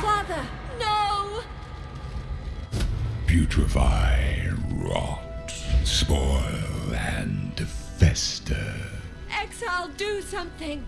Father, no! Putrefy, rot, spoil, and fester. Exile, do something!